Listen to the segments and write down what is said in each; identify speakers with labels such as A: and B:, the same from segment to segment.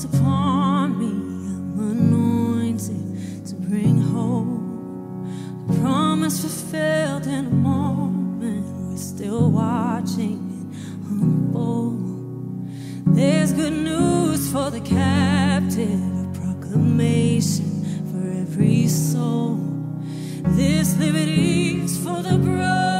A: is upon me. I'm anointed to bring hope. A promise fulfilled in a moment. We're still watching it unfold. There's good news for the captive, a proclamation for every soul. This liberty is for the bride.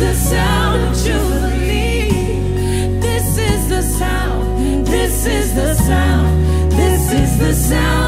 A: the sound of Jubilee. This is the sound. This is the sound. This is the sound.